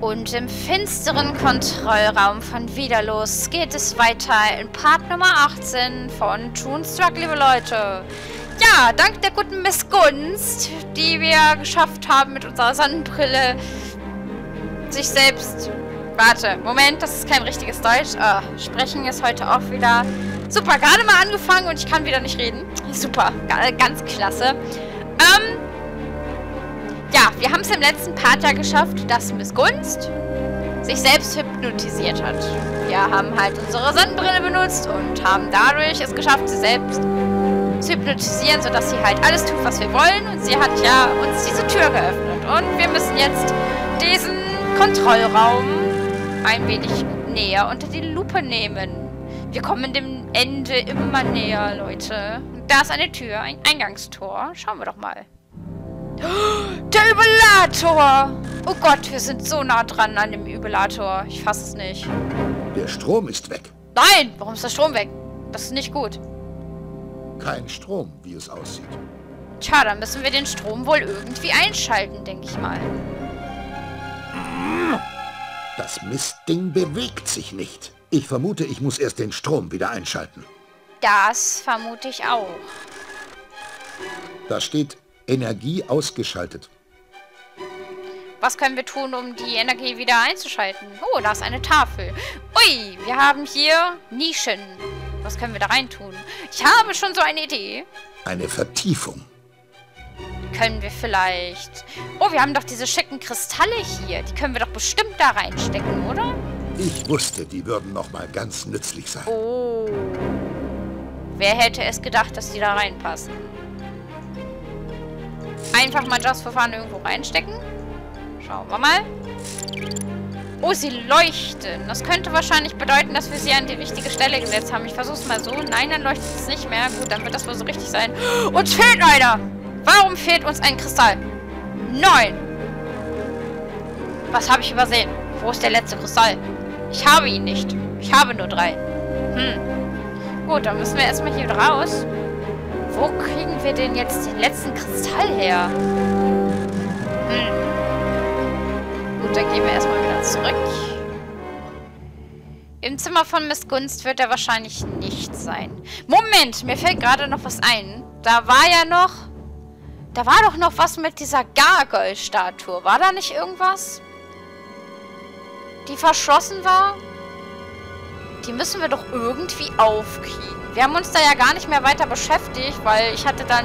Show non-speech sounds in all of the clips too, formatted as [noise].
Und im finsteren Kontrollraum von Widerlos geht es weiter in Part Nummer 18 von Toonstruck, liebe Leute. Ja, dank der guten Missgunst, die wir geschafft haben mit unserer Sonnenbrille, sich selbst... Warte, Moment, das ist kein richtiges Deutsch. Oh, sprechen ist heute auch wieder... Super, gerade mal angefangen und ich kann wieder nicht reden. Super, ganz klasse. Ähm, ja, wir haben es im letzten Part ja geschafft, dass Miss Gunst sich selbst hypnotisiert hat. Wir haben halt unsere Sonnenbrille benutzt und haben dadurch es geschafft, sie selbst zu hypnotisieren, sodass sie halt alles tut, was wir wollen. Und sie hat ja uns diese Tür geöffnet. Und wir müssen jetzt diesen Kontrollraum ein wenig näher unter die Lupe nehmen. Wir kommen dem Ende immer näher, Leute. Da ist eine Tür, ein Eingangstor. Schauen wir doch mal. Der Übelator! Oh Gott, wir sind so nah dran an dem Übelator. Ich fasse es nicht. Der Strom ist weg. Nein! Warum ist der Strom weg? Das ist nicht gut. Kein Strom, wie es aussieht. Tja, dann müssen wir den Strom wohl irgendwie einschalten, denke ich mal. Das Mistding bewegt sich nicht. Ich vermute, ich muss erst den Strom wieder einschalten. Das vermute ich auch. Da steht Energie ausgeschaltet. Was können wir tun, um die Energie wieder einzuschalten? Oh, da ist eine Tafel. Ui, wir haben hier Nischen. Was können wir da rein tun? Ich habe schon so eine Idee. Eine Vertiefung. Können wir vielleicht... Oh, wir haben doch diese schicken Kristalle hier. Die können wir doch bestimmt da reinstecken, oder? Ich wusste, die würden noch mal ganz nützlich sein. Oh. Wer hätte es gedacht, dass die da reinpassen? Einfach mal Just for Fun irgendwo reinstecken. Schauen wir mal. Oh, sie leuchten. Das könnte wahrscheinlich bedeuten, dass wir sie an die richtige Stelle gesetzt haben. Ich versuche es mal so. Nein, dann leuchtet es nicht mehr. Gut, dann wird das wohl so richtig sein. Uns fehlt einer! Warum fehlt uns ein Kristall? Neun! Was habe ich übersehen? Wo ist der letzte Kristall? Ich habe ihn nicht. Ich habe nur drei. Hm. Gut, dann müssen wir erstmal hier raus. Wo kriegen wir denn jetzt den letzten Kristall her? Hm. Gut, dann gehen wir erstmal wieder zurück. Im Zimmer von Missgunst wird er wahrscheinlich nicht sein. Moment, mir fällt gerade noch was ein. Da war ja noch... Da war doch noch was mit dieser Gargoyle-Statue. War da nicht irgendwas? Die verschlossen war? Die müssen wir doch irgendwie aufkriegen. Wir haben uns da ja gar nicht mehr weiter beschäftigt, weil ich hatte dann...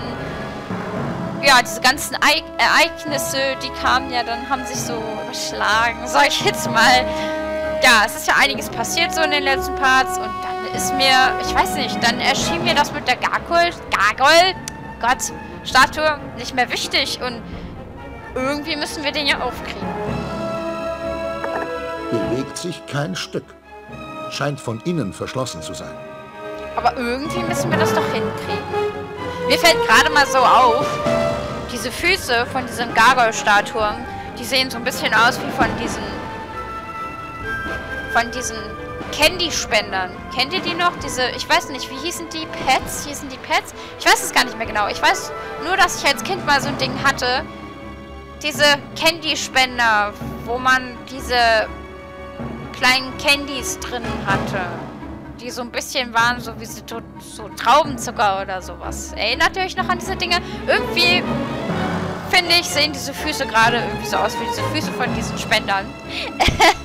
Ja, diese ganzen e Ereignisse, die kamen ja dann, haben sich so überschlagen. [laughs] Sag ich jetzt mal... Ja, es ist ja einiges passiert so in den letzten Parts und dann ist mir... Ich weiß nicht, dann erschien mir das mit der Gargoyle... Gargoyle? Gott, Statue nicht mehr wichtig und... Irgendwie müssen wir den ja aufkriegen. Bewegt sich kein Stück. Scheint von innen verschlossen zu sein. Aber irgendwie müssen wir das doch hinkriegen. Mir fällt gerade mal so auf, diese Füße von diesen Gargoyle-Statuen, die sehen so ein bisschen aus wie von diesen von diesen Candy-Spendern. Kennt ihr die noch? Diese, ich weiß nicht, wie hießen die? Pets? Hießen die Pets? Ich weiß es gar nicht mehr genau. Ich weiß nur, dass ich als Kind mal so ein Ding hatte. Diese Candy-Spender, wo man diese kleinen Candies drin hatte die so ein bisschen waren, so wie so, so Traubenzucker oder sowas. Erinnert ihr euch noch an diese Dinge? Irgendwie, finde ich, sehen diese Füße gerade irgendwie so aus wie diese Füße von diesen Spendern.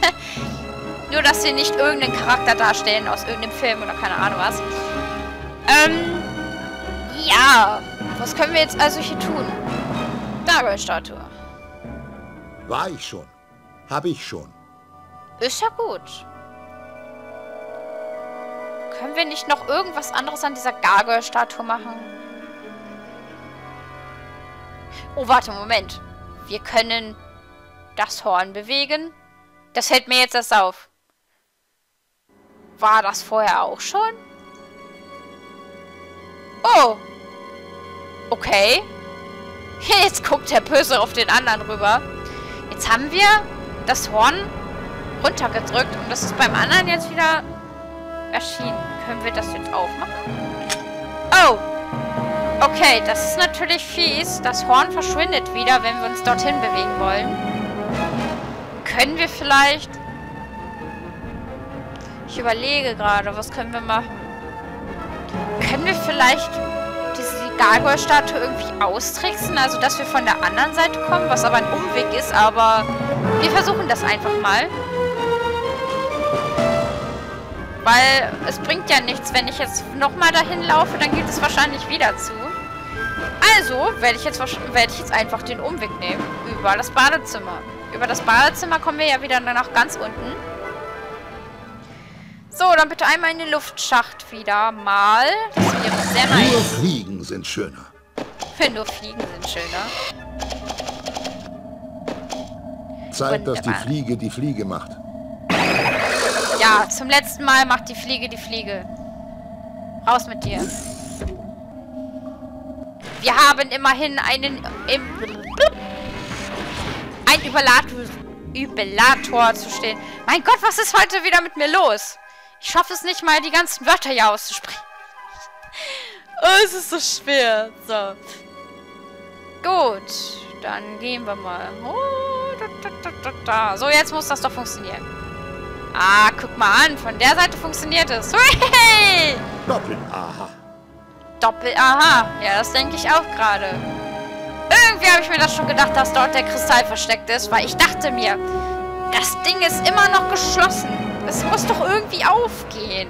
[laughs] Nur, dass sie nicht irgendeinen Charakter darstellen aus irgendeinem Film oder keine Ahnung was. Ähm, ja. Was können wir jetzt also hier tun? Gargoyle-Statue. War ich schon. Habe ich schon. Ist ja gut. Können wir nicht noch irgendwas anderes an dieser Gargoyle-Statue machen? Oh, warte, Moment. Wir können das Horn bewegen. Das hält mir jetzt das auf. War das vorher auch schon? Oh. Okay. [laughs] Jetzt guckt der Böse auf den anderen rüber. Jetzt haben wir das Horn runtergedrückt und das ist beim anderen jetzt wieder erschienen. Können wir das jetzt aufmachen? Oh! Okay, das ist natürlich fies. Das Horn verschwindet wieder, wenn wir uns dorthin bewegen wollen. Können wir vielleicht... Ich überlege gerade, was können wir machen? Können wir vielleicht diese Gargoyle-Statue irgendwie austricksen? Also, dass wir von der anderen Seite kommen, was aber ein Umweg ist, aber wir versuchen das einfach mal. Weil es bringt ja nichts, wenn ich jetzt nochmal dahin laufe, dann geht es wahrscheinlich wieder zu. Also werde ich, jetzt, werde ich jetzt einfach den Umweg nehmen über das Badezimmer. Über das Badezimmer kommen wir ja wieder nach ganz unten. So, dann bitte einmal in den Luftschacht wieder mal. Das wäre sehr nice. Nur Fliegen sind schöner. Nur Fliegen sind schöner. Zeit, dass die Fliege die Fliege macht. Ja, zum letzten Mal macht die Fliege die Fliege. Raus mit dir. Wir haben immerhin einen... Im, ein Überlator, Überlator zu stehen. Mein Gott, was ist heute wieder mit mir los? Ich schaffe es nicht mal, die ganzen Wörter hier auszusprechen. [laughs] Oh, es ist so schwer. So. Gut. Dann gehen wir mal. Oh, da, da, da, so, jetzt muss das doch funktionieren. Ah, guck mal an. Von der Seite funktioniert es. Hey! Doppel-Aha. Doppel-Aha. Ja, das denke ich auch gerade. Irgendwie habe ich mir das schon gedacht, dass dort der Kristall versteckt ist, weil ich dachte mir, das Ding ist immer noch geschlossen. Es muss doch irgendwie aufgehen.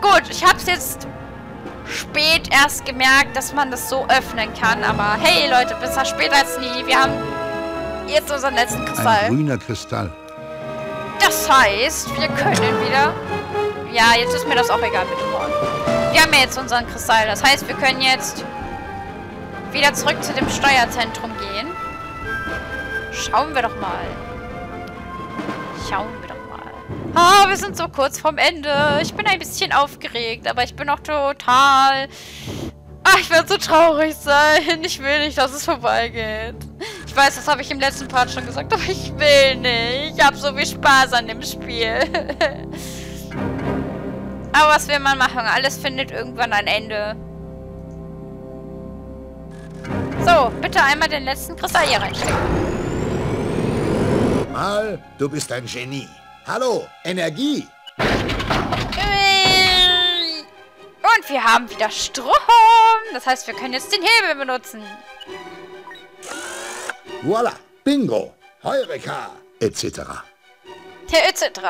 Gut, ich habe es jetzt spät erst gemerkt, dass man das so öffnen kann. Aber hey, Leute, besser später als nie. Wir haben jetzt unseren letzten Kristall. Ein grüner Kristall. Das heißt, wir können wieder... Ja, jetzt ist mir das auch egal mit dem Ohren. Wir haben ja jetzt unseren Kristall. Das heißt, wir können jetzt wieder zurück zu dem Steuerzentrum gehen. Schauen wir doch mal. Schauen wir doch mal. Ah, wir sind so kurz vorm Ende. Ich bin ein bisschen aufgeregt, aber ich bin auch total... Ach, ich werde so traurig sein. Ich will nicht, dass es vorbeigeht. Ich weiß, das habe ich im letzten Part schon gesagt, aber ich will nicht. Ich habe so viel Spaß an dem Spiel. [laughs] aber was will man machen? Alles findet irgendwann ein Ende. So, bitte einmal den letzten Kristall hier reinstecken. Mal, du bist ein Genie. Hallo, Energie. Und wir haben wieder Strom. Das heißt, wir können jetzt den Hebel benutzen. Voila, Bingo, Heureka, etc. Der etc.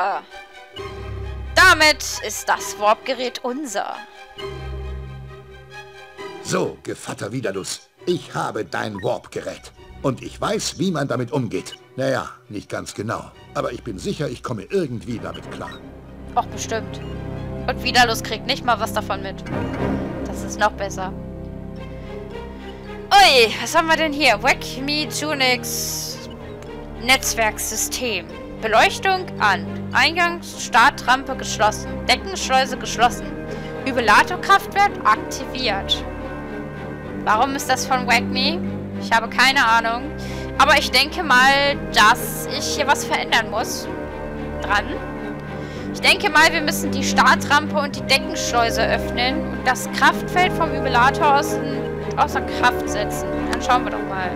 Damit ist das Warpgerät unser. So, Gevatter Widerlus, ich habe dein Warpgerät. Und ich weiß, wie man damit umgeht. Naja, nicht ganz genau. Aber ich bin sicher, ich komme irgendwie damit klar. Auch bestimmt. Und Widerlus kriegt nicht mal was davon mit. Das ist noch besser. Ui, was haben wir denn hier? Wack Me Tunix Netzwerksystem. Beleuchtung an. Eingangs Startrampe geschlossen. Deckenschleuse geschlossen. Überlatorkraftwerk aktiviert. Warum ist das von Wack Me? Ich habe keine Ahnung. Aber ich denke mal, dass ich hier was verändern muss. Dran. Ich denke mal, wir müssen die Startrampe und die Deckenschleuse öffnen und das Kraftfeld vom Überlator aus außer Kraft setzen. Dann schauen wir doch mal.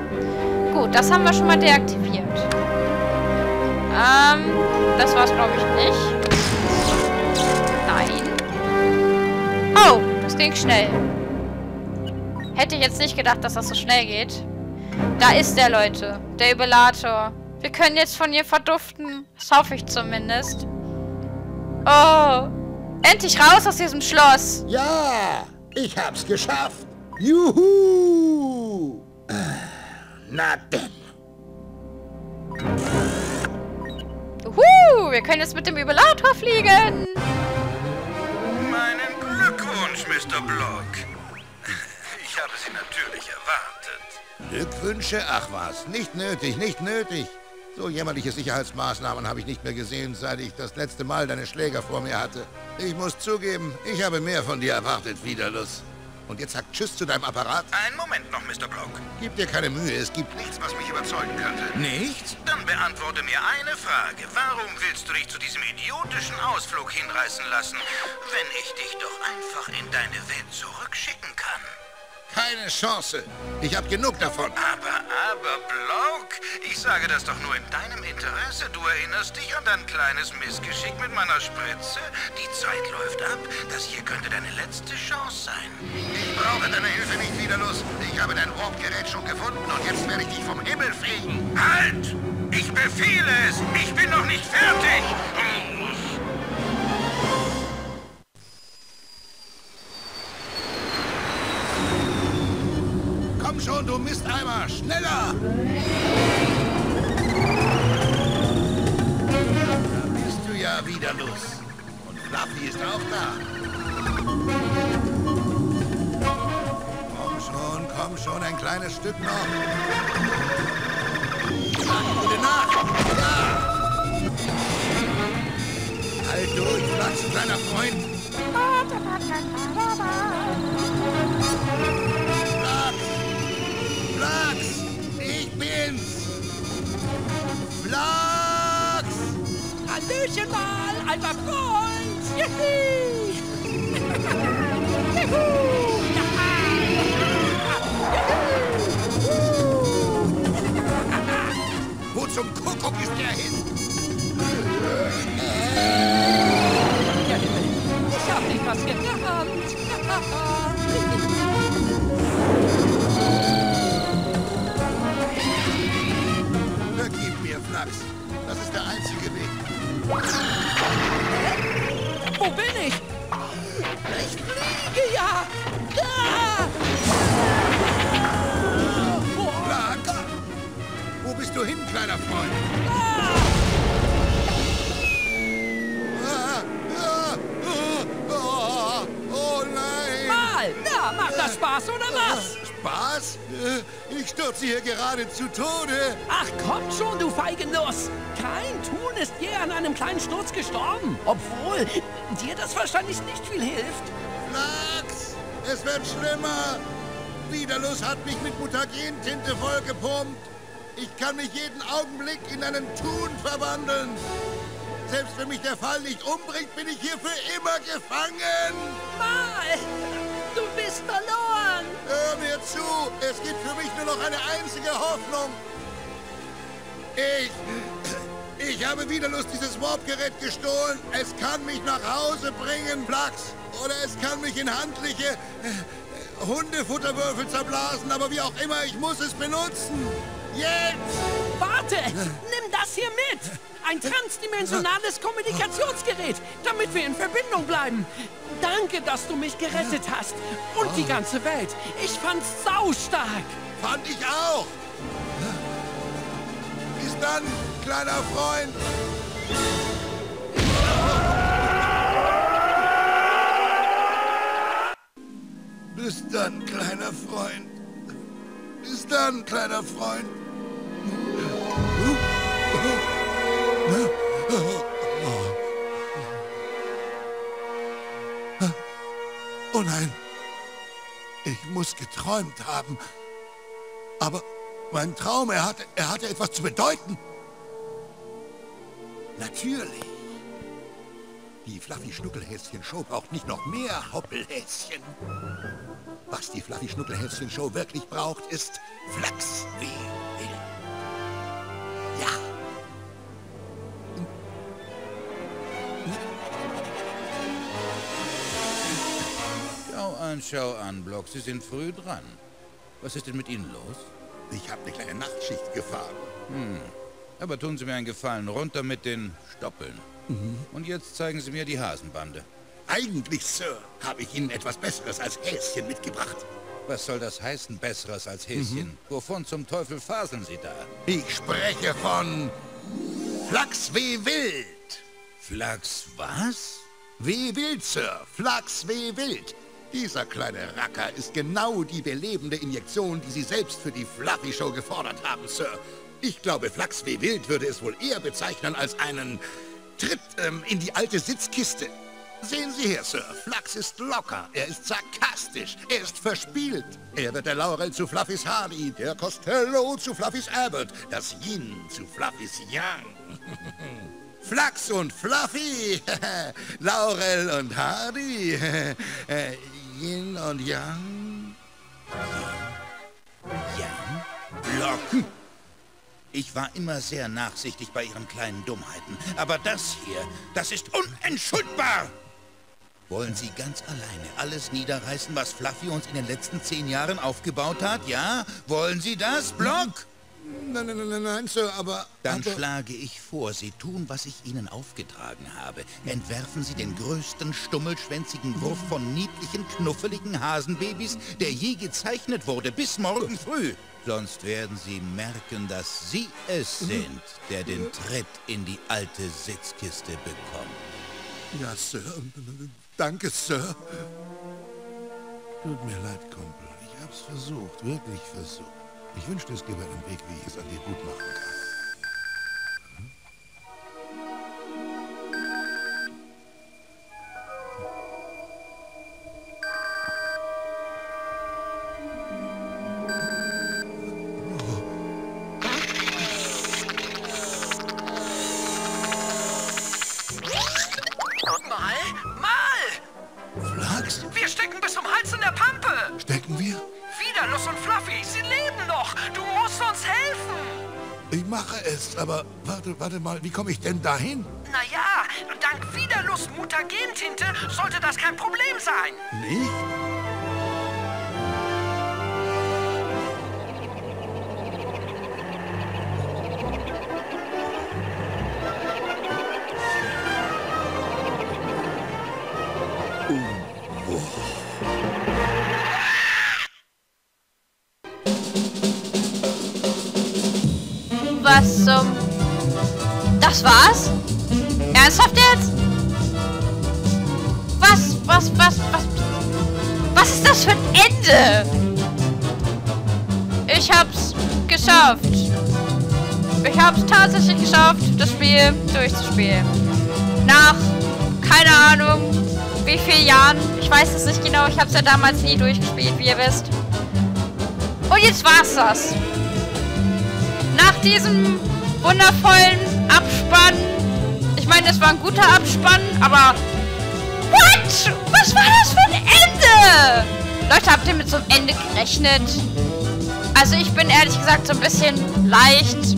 Gut, das haben wir schon mal deaktiviert. Ähm, das war's glaube ich nicht. Nein. Oh, das ging schnell. Hätte ich jetzt nicht gedacht, dass das so schnell geht. Da ist der, Leute. Der Überlator. Wir können jetzt von ihr verduften. Das hoffe ich zumindest. Oh. Endlich raus aus diesem Schloss. Ja, ich hab's geschafft. Juhu! Na denn. Juhu! Wir können jetzt mit dem Überlator fliegen. Meinen Glückwunsch, Mr. Block. Ich habe Sie natürlich erwartet. Glückwünsche? Ach was, nicht nötig, nicht nötig. So jämmerliche Sicherheitsmaßnahmen habe ich nicht mehr gesehen, seit ich das letzte Mal deine Schläger vor mir hatte. Ich muss zugeben, ich habe mehr von dir erwartet, Widerlust. Und jetzt sag Tschüss zu deinem Apparat. Einen Moment noch, Mr. Block. Gib dir keine Mühe, es gibt nichts, was mich überzeugen könnte. Nichts? Dann beantworte mir eine Frage. Warum willst du dich zu diesem idiotischen Ausflug hinreißen lassen, wenn ich dich doch einfach in deine Welt zurückschicken kann? Keine Chance. Ich habe genug davon. Aber, aber, Block, ich sage das doch nur in deinem Interesse. Du erinnerst dich an dein kleines Missgeschick mit meiner Spritze? Die Zeit läuft ab. Das hier könnte deine letzte Chance sein. Ich brauche deine Hilfe nicht wieder los. Ich habe dein Warp-Gerät schon gefunden und jetzt werde ich dich vom Himmel fegen. Halt! Ich befehle es! Ich bin noch nicht fertig! Du Misteimer! Schneller! Da bist du ja wieder los. Und Fluffy ist auch da. Komm schon, komm schon, ein kleines Stück noch. Gute Nacht! Halt durch, Flax, kleiner Freund! Flax! Hallöchen mal, alter Freund! Juhu! [laughs] Juhu! Wo zum Kuckuck ist der hin? [laughs] Ich stürze hier gerade zu Tode. Ach komm schon, du feige Nuss! Kein Tun ist je an einem kleinen Sturz gestorben. Obwohl dir das wahrscheinlich nicht viel hilft. Flax! Es wird schlimmer. Widerlust hat mich mit Mutagentinte vollgepumpt. Ich kann mich jeden Augenblick in einen Thun verwandeln. Selbst wenn mich der Fall nicht umbringt, bin ich hier für immer gefangen. Mal! Du bist verloren! Hör mir zu. Es gibt für mich nur noch eine einzige Hoffnung. Ich... Ich habe Widerlust dieses Warp-Gerät gestohlen. Es kann mich nach Hause bringen, Flax. Oder es kann mich in handliche äh, Hundefutterwürfel zerblasen. Aber wie auch immer, ich muss es benutzen. Jetzt! Warte! Nimm das hier mit! Ein transdimensionales Kommunikationsgerät, damit wir in Verbindung bleiben. Danke, dass du mich gerettet hast. Und die ganze Welt. Ich fand's saustark. Fand ich auch. Bis dann, kleiner Freund. Bis dann, kleiner Freund. Bis dann, kleiner Freund. Muss geträumt haben. Aber mein Traum, er hatte, er hatte etwas zu bedeuten. Natürlich. Die Fluffy Schnuckelhäschen Show braucht nicht noch mehr Hoppelhäschen. Was die Fluffy Schnuckelhäschen Show wirklich braucht, ist Flachs Schau an, schau an, Block. Sie sind früh dran. Was ist denn mit Ihnen los? Ich habe eine kleine Nachtschicht gefahren. Aber tun Sie mir einen Gefallen, runter mit den Stoppeln. Und jetzt zeigen Sie mir die Hasenbande. Eigentlich, Sir, habe ich Ihnen etwas Besseres als Häschen mitgebracht. Was soll das heißen, Besseres als Häschen? Wovon zum Teufel faseln Sie da? Ich spreche von Flachs wie wild. Flachs, was? Wie wild, Sir. Flachs wie wild. Dieser kleine Racker ist genau die belebende Injektion, die Sie selbst für die Fluffy Show gefordert haben, Sir. Ich glaube, Flachs wie wild würde es wohl eher bezeichnen als einen Tritt ähm, in die alte Sitzkiste. Sehen Sie her, Sir. Flachs ist locker, er ist sarkastisch, er ist verspielt. Er wird der Laurel zu Fluffys Hardy, der Costello zu Fluffys Abbott, das Yin zu Fluffys Yang. [laughs] Flachs und Fluffy, [laughs] Laurel und Hardy, [laughs] Äh, Yin und Yang. Yang? Locken? Ich war immer sehr nachsichtig bei Ihren kleinen Dummheiten. Aber das hier, das ist unentschuldbar! Wollen Sie ganz alleine alles niederreißen, was Fluffy uns in den letzten zehn Jahren aufgebaut hat, ja? Wollen Sie das, Block? Nein, nein, nein, nein, Sir, aber... Dann aber, schlage ich vor, Sie tun, was ich Ihnen aufgetragen habe. Entwerfen Sie den größten stummelschwänzigen Wurf von niedlichen, knuffeligen Hasenbabys, der je gezeichnet wurde, bis morgen früh. Sonst werden Sie merken, dass Sie es sind, der den Tritt in die alte Sitzkiste bekommt. Ja, Sir. Danke, Sir. Tut mir leid, Kumpel. Ich hab's versucht, wirklich versucht. Ich wünschte, es gäbe einen Weg, wie ich es an dir gut machen kann. Aber warte, warte mal, wie komme ich denn dahin? Naja, dank Widerlust Mutagentinte sollte das kein Problem sein. Nicht? Ich hab's tatsächlich geschafft, das Spiel durchzuspielen. Nach, keine Ahnung, wie vielen Jahren. Ich weiß es nicht genau. Ich hab's ja damals nie durchgespielt, wie ihr wisst. Und jetzt war's das nach diesem wundervollen Abspann. Ich meine, es war ein guter Abspann, aber... What? Was war das für ein Ende? Leute, habt ihr mit so einem Ende gerechnet? Also ich bin ehrlich gesagt so ein bisschen leicht,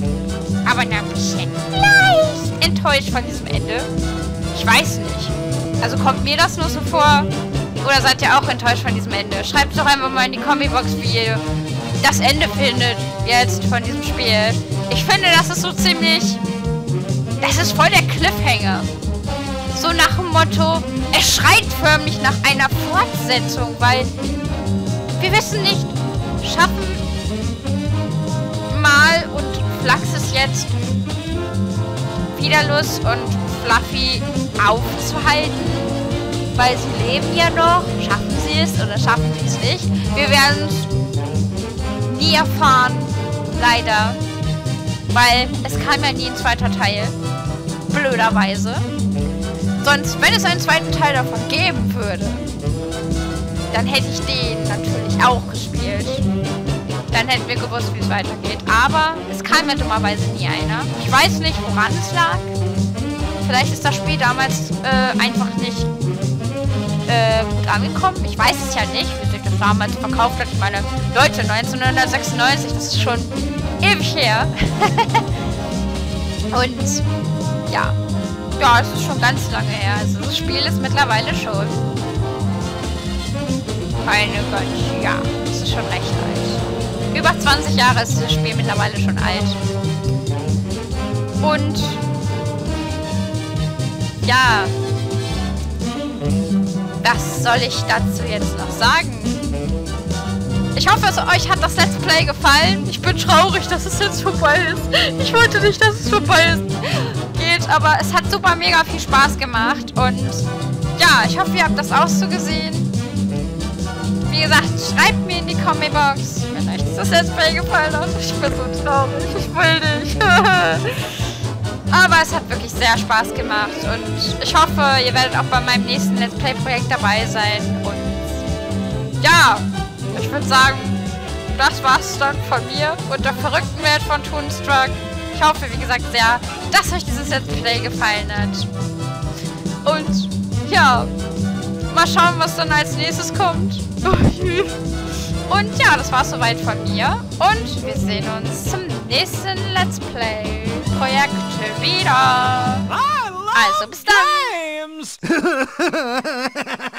aber bisschen leicht enttäuscht von diesem Ende. Ich weiß nicht. Also kommt mir das nur so vor? Oder seid ihr auch enttäuscht von diesem Ende? Schreibt doch einfach mal in die Comicbox, wie ihr das Ende findet jetzt von diesem Spiel. Ich finde, das ist so ziemlich... Das ist voll der Cliffhanger. So nach dem Motto, es schreit förmlich nach einer Fortsetzung, weil wir wissen nicht, schaffen Mal und Flaxes jetzt Widerlust und Fluffy aufzuhalten, weil sie leben ja noch. Schaffen sie es oder schaffen sie es nicht? Wir werden es nie erfahren, leider. Weil es kam ja nie ein zweiter Teil. Blöderweise. Sonst, wenn es einen zweiten Teil davon geben würde, dann hätte ich den natürlich auch gespielt. Dann hätten wir gewusst, wie es weitergeht. Aber es kam ja dummerweise nie einer. Ich weiß nicht, woran es lag. Vielleicht ist das Spiel damals äh, einfach nicht äh, gut angekommen. Ich weiß es ja nicht, wie sich das damals verkauft hat. Ich meine, Leute, 1996, das ist schon ewig her. [laughs] Und ja. Ja, es ist schon ganz lange her. Also das Spiel ist mittlerweile schon eine ganz, ja, es ist schon recht alt. Über 20 Jahre ist das Spiel mittlerweile schon alt. Und ja, was soll ich dazu jetzt noch sagen? Ich hoffe, euch hat das Let's Play gefallen. Ich bin traurig, dass es jetzt vorbei ist. Ich wollte nicht, dass es vorbei ist. Geht, aber es hat super mega viel Spaß gemacht. Und ja, ich hoffe, ihr habt das auch so gesehen. Wie gesagt, schreibt mir in die Comicbox, Let's Play gefallen hat. Ich bin so traurig. Ich will nicht. [laughs] Aber es hat wirklich sehr Spaß gemacht und ich hoffe, ihr werdet auch bei meinem nächsten Let's Play-Projekt dabei sein. Und ja, ich würde sagen, das war's dann von mir und der verrückten Welt von Toonstruck. Ich hoffe, wie gesagt, sehr, dass euch dieses Let's Play gefallen hat. Und ja, mal schauen, was dann als nächstes kommt. [laughs] Und ja, das war's soweit von mir. Und wir sehen uns zum nächsten Let's Play Projekt wieder. Also bis dann. Games! [laughs]